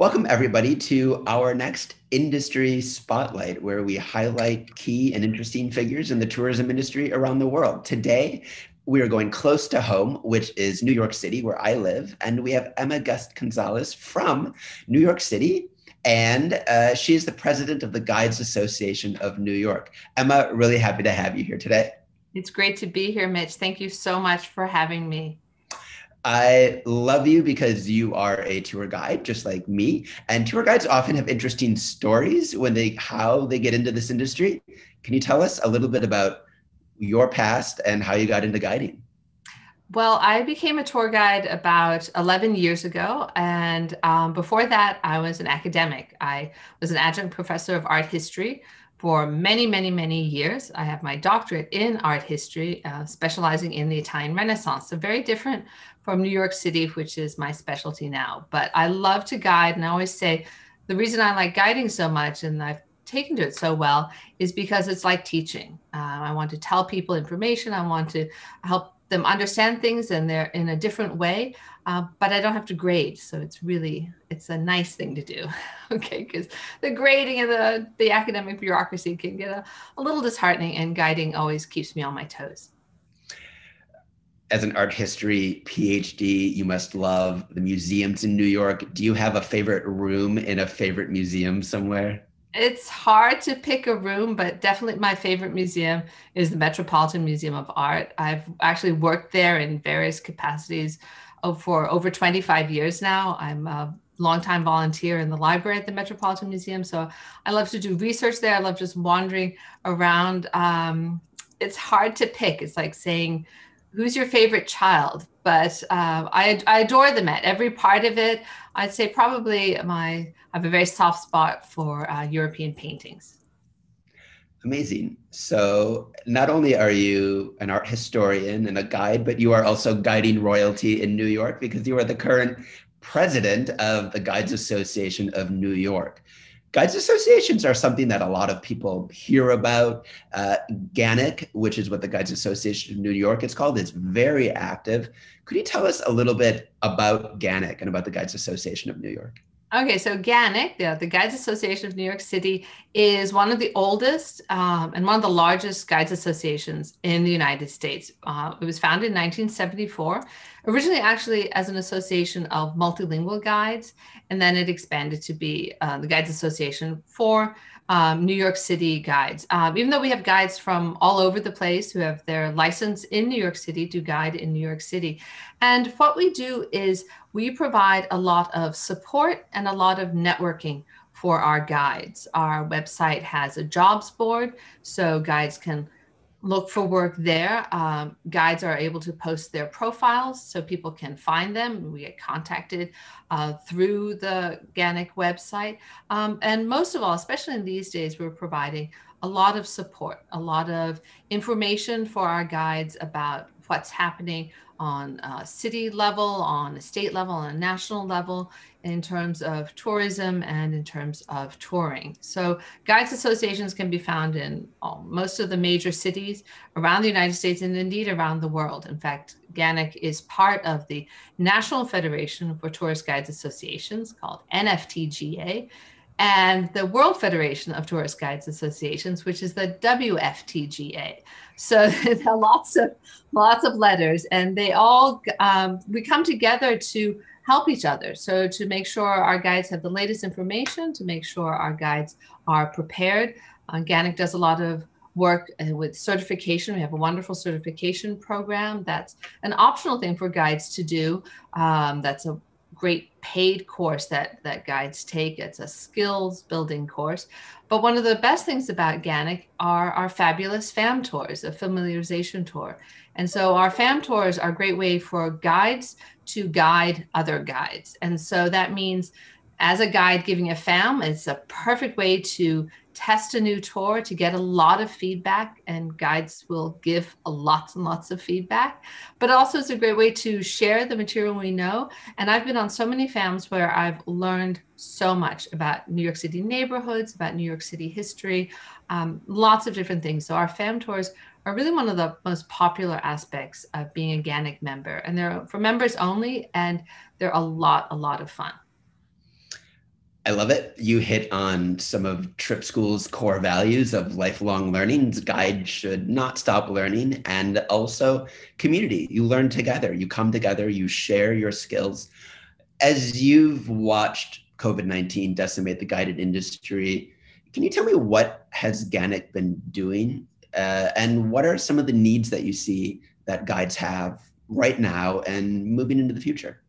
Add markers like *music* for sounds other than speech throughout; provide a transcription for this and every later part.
Welcome, everybody, to our next industry spotlight, where we highlight key and interesting figures in the tourism industry around the world. Today, we are going close to home, which is New York City, where I live. And we have Emma Guest-Consales from New York City. And uh, she is the president of the Guides Association of New York. Emma, really happy to have you here today. It's great to be here, Mitch. Thank you so much for having me. I love you because you are a tour guide, just like me. And tour guides often have interesting stories when they how they get into this industry. Can you tell us a little bit about your past and how you got into guiding? Well, I became a tour guide about 11 years ago. And um, before that, I was an academic. I was an adjunct professor of art history for many, many, many years. I have my doctorate in art history, uh, specializing in the Italian Renaissance. So, very different from New York City, which is my specialty now. But I love to guide. And I always say the reason I like guiding so much and I've taken to it so well is because it's like teaching. Uh, I want to tell people information, I want to help them understand things and they're in a different way uh, but i don't have to grade. So it's really it's a nice thing to do. *laughs* Okay because the grading and the the academic bureaucracy can get a, a little disheartening and guiding always keeps me on my toes. As an art history phd you must love the museums in new york. Do you have a favorite room in a favorite museum somewhere it's hard to pick a room, but definitely my favorite museum is the Metropolitan Museum of Art. I've actually worked there in various capacities for over 25 years now. I'm a longtime volunteer in the library at the Metropolitan Museum. So I love to do research there. I love just wandering around. Um, it's hard to pick. It's like saying, who's your favorite child? But uh, I, I adore the Met. Every part of it, I'd say probably my I have a very soft spot for uh, European paintings. Amazing. So, not only are you an art historian and a guide, but you are also guiding royalty in New York because you are the current president of the Guides Association of New York. Guides associations are something that a lot of people hear about. Uh, GANYC, which is what the Guides Association of New York is called, is very active. Could you tell us a little bit about GANYC and about the Guides Association of New York? Okay, so GANYC, the, the Guides Association of New York City, is one of the oldest um, and one of the largest guides associations in the United States. Uh, it was founded in 1974, originally actually as an association of multilingual guides, and then it expanded to be uh, the Guides Association for um, New York City guides. Um, even though we have guides from all over the place who have their license in New York City to guide in New York City. And what we do is we provide a lot of support and a lot of networking for our guides. Our website has a jobs board, so guides can look for work there. Um, guides are able to post their profiles so people can find them. We get contacted uh, through the GANYC website. Um, and most of all, especially in these days, we're providing a lot of support, a lot of information for our guides about what's happening on a city level, on a state level, on a national level, in terms of tourism and in terms of touring. So, guides associations can be found in all, most of the major cities around the United States and indeed around the world. In fact, GANYC is part of the National Federation for Tourist Guides Associations called NFTGA and the World Federation of Tourist Guides Associations, which is the WFTGA. So *laughs* lots of lots of letters, and they all um, we come together to help each other. So to make sure our guides have the latest information, to make sure our guides are prepared. Uh, GANYC does a lot of work uh, with certification. We have a wonderful certification program that's an optional thing for guides to do. Um, that's a great paid course that that guides take. It's a skills building course. But one of the best things about GANYC are our fabulous FAM tours, a familiarization tour. And so our FAM tours are a great way for guides to guide other guides. And so that means as a guide giving a FAM, it's a perfect way to test a new tour to get a lot of feedback, and guides will give lots and lots of feedback. But also, it's a great way to share the material we know. And I've been on so many FAMs where I've learned so much about New York City neighborhoods, about New York City history, um, lots of different things. So, our FAM tours are really one of the most popular aspects of being a GANYC member. And they're for members only, and they're a lot, a lot of fun. I love it. You hit on some of TripSchool's core values of lifelong learning. Guides should not stop learning and also community. You learn together, you come together, you share your skills. As you've watched COVID 19 decimate the guided industry, can you tell me what has GANYC been doing uh, and what are some of the needs that you see that guides have right now and moving into the future?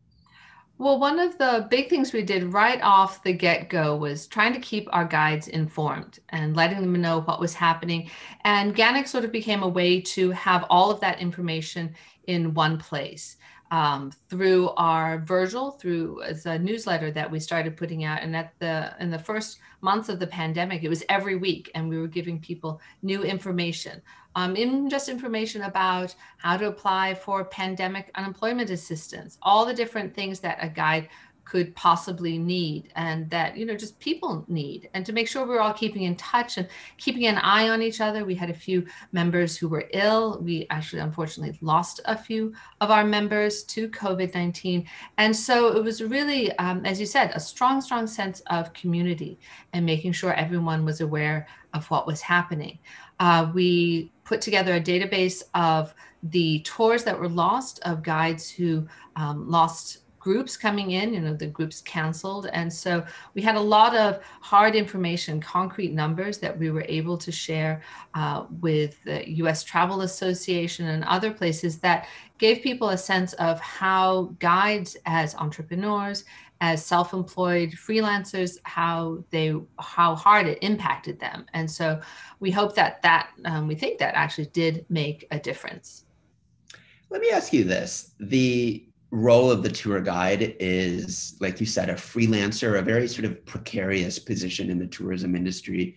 Well, one of the big things we did right off the get go was trying to keep our guides informed and letting them know what was happening. And GANYC sort of became a way to have all of that information in one place um, through our Virgil, through a newsletter that we started putting out. And at the in the first months of the pandemic, it was every week, and we were giving people new information, um, in just information about how to apply for pandemic unemployment assistance, all the different things that a guide could possibly need and that you know just people need. And to make sure we're all keeping in touch and keeping an eye on each other. We had a few members who were ill. We actually unfortunately lost a few of our members to covid-19 and so it was really um, as you said a strong strong sense of community and making sure everyone was aware of what was happening. Uh, we put together a database of the tours that were lost of guides who um, lost groups coming in, you know, the groups canceled. And so we had a lot of hard information, concrete numbers that we were able to share uh, with the US Travel Association and other places that gave people a sense of how guides as entrepreneurs, as self-employed freelancers, how they, how hard it impacted them. And so we hope that that, um, we think that actually did make a difference. Let me ask you this. The role of the tour guide is, like you said, a freelancer, a very sort of precarious position in the tourism industry.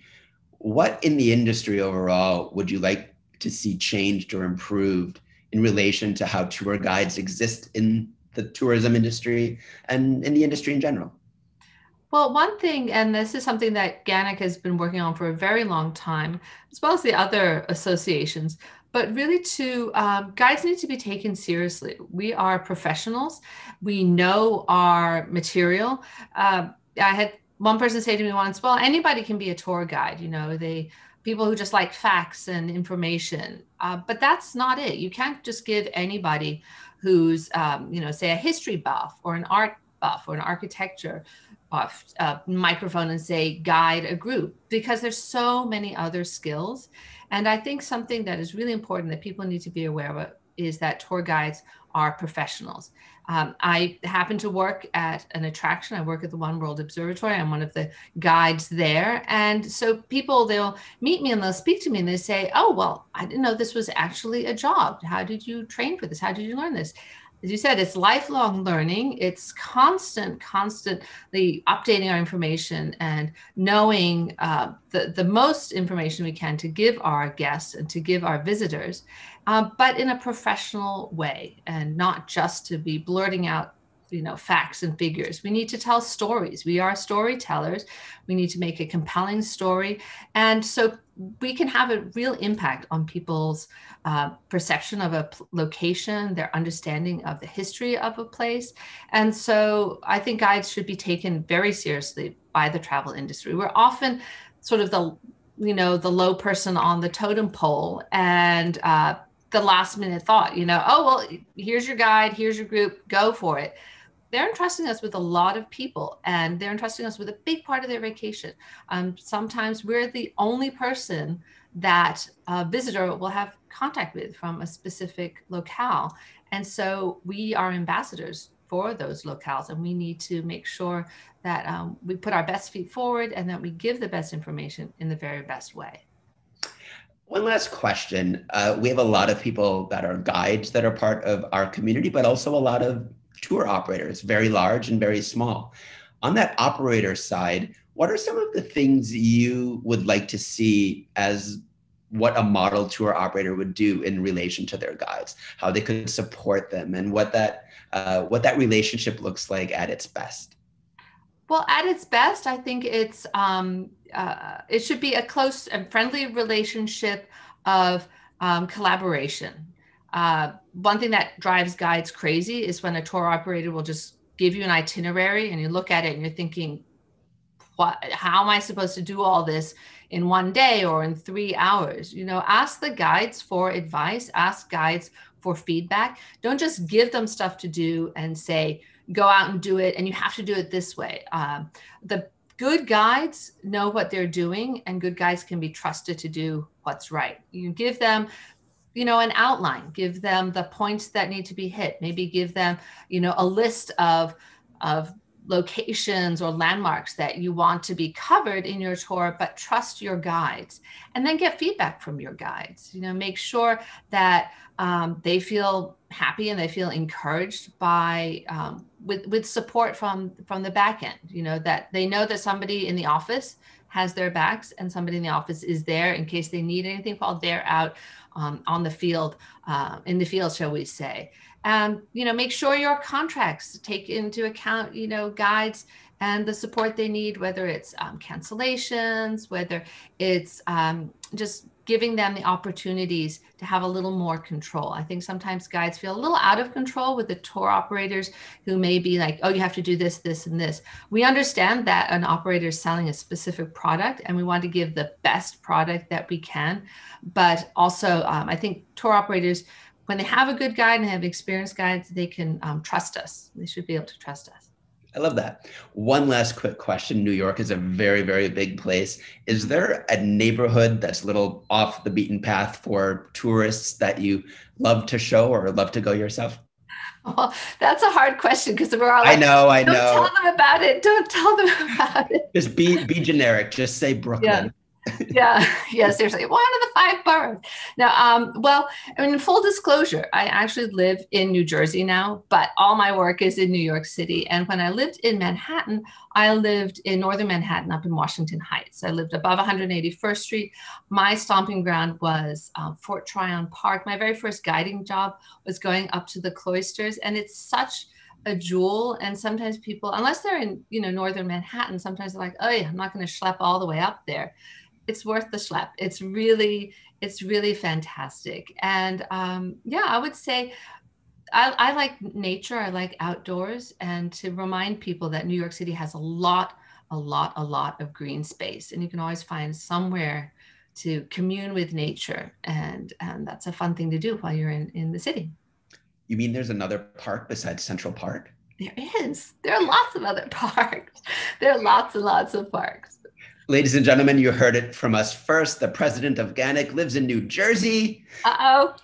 What in the industry overall would you like to see changed or improved in relation to how tour guides exist in the tourism industry and in the industry in general? Well, one thing, and this is something that GANYC has been working on for a very long time, as well as the other associations, but really to um, guides need to be taken seriously. We are professionals. We know our material. Uh, i had one person say to me once well anybody can be a tour guide you know they people who just like facts and information. Uh, but that's not it. You can't just give anybody who's um, you know say a history buff or an art buff or an architecture buff uh, microphone and say guide a group. Because there's so many other skills and I think something that is really important that people need to be aware of is that tour guides are professionals. Um, I happen to work at an attraction. I work at the One World Observatory. I'm one of the guides there. And so people, they'll meet me and they'll speak to me and they say, Oh, well, I didn't know this was actually a job. How did you train for this? How did you learn this? As you said, it's lifelong learning. It's constant, constantly updating our information and knowing uh, the, the most information we can to give our guests and to give our visitors, uh, but in a professional way and not just to be blurting out you know facts and figures. We need to tell stories. We are storytellers. We need to make a compelling story. And so we can have a real impact on people's uh, perception of a location their understanding of the history of a place. And so i think guides should be taken very seriously by the travel industry. We're often sort of the you know the low person on the totem pole and uh, the last minute thought you know oh well here's your guide here's your group go for it they're entrusting us with a lot of people and they're entrusting us with a big part of their vacation. Um, sometimes we're the only person that a visitor will have contact with from a specific locale. And so we are ambassadors for those locales and we need to make sure that um, we put our best feet forward and that we give the best information in the very best way. One last question. Uh, we have a lot of people that are guides that are part of our community, but also a lot of tour operators, very large and very small. On that operator side, what are some of the things you would like to see as what a model tour operator would do in relation to their guides, how they could support them, and what that uh, what that relationship looks like at its best? Well, at its best, I think it's um, uh, it should be a close and friendly relationship of um, collaboration. Uh, one thing that drives guides crazy is when a tour operator will just give you an itinerary and you look at it and you're thinking, what how am i supposed to do all this in one day or in three hours? You know ask the guides for advice ask guides for feedback. Don't just give them stuff to do and say go out and do it and you have to do it this way. Um, the good guides know what they're doing and good guides can be trusted to do what's right. You give them you know an outline. Give them the points that need to be hit. Maybe give them you know a list of of locations or landmarks that you want to be covered in your tour but trust your guides. And then get feedback from your guides. You know make sure that um, they feel happy and they feel encouraged by um, with with support from from the back end. You know that they know that somebody in the office has their backs and somebody in the office is there in case they need anything while they're out um, on the field uh, in the field shall we say. And you know make sure your contracts take into account you know guides and the support they need whether it's um, cancellations whether it's um, just giving them the opportunities to have a little more control i think sometimes guides feel a little out of control with the tour operators who may be like oh you have to do this this and this we understand that an operator is selling a specific product and we want to give the best product that we can but also um, i think tour operators when they have a good guide and have experienced guides, they can um, trust us. They should be able to trust us. I love that. One last quick question. New York is a very, very big place. Is there a neighborhood that's a little off the beaten path for tourists that you love to show or love to go yourself? Well, that's a hard question because we're all like, I know, I Don't know. Don't tell them about it. Don't tell them *laughs* about it. Just be be generic. Just say Brooklyn. Yeah yeah, *laughs* yeah, seriously. One of the five boroughs. Now, um, well, I mean, full disclosure, I actually live in New Jersey now, but all my work is in New York City. And when I lived in Manhattan, I lived in northern Manhattan up in Washington Heights. I lived above 181st Street. My stomping ground was um, Fort Tryon Park. My very first guiding job was going up to the cloisters, and it's such a jewel and sometimes people unless they're in you know northern manhattan sometimes they're like oh yeah i'm not going to schlep all the way up there it's worth the schlep. It's really, it's really fantastic. And um, yeah, I would say I, I like nature. I like outdoors, and to remind people that New York City has a lot, a lot, a lot of green space, and you can always find somewhere to commune with nature, and and that's a fun thing to do while you're in in the city. You mean there's another park besides Central Park? There is. There are lots of other *laughs* parks. There are lots and lots of parks. Ladies and gentlemen, you heard it from us first. The president of GANYC lives in New Jersey. Uh oh.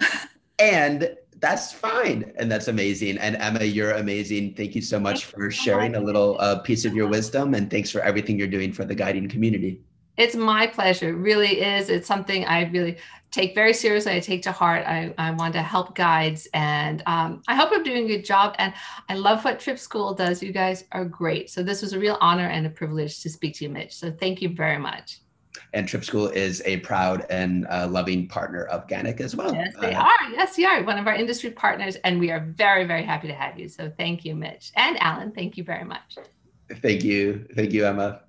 *laughs* and that's fine. And that's amazing. And Emma, you're amazing. Thank you so much for sharing a little uh, piece of your wisdom. And thanks for everything you're doing for the guiding community. It's my pleasure. It really is. It's something I really take very seriously. I take to heart. I, I want to help guides, and um, I hope I'm doing a good job. And I love what TripSchool does. You guys are great. So this was a real honor and a privilege to speak to you, Mitch. So thank you very much. And TripSchool is a proud and uh, loving partner of GANYC as well. Yes, they uh, are. Yes, you are one of our industry partners, and we are very, very happy to have you. So thank you, Mitch and Alan. Thank you very much. Thank you. Thank you, Emma.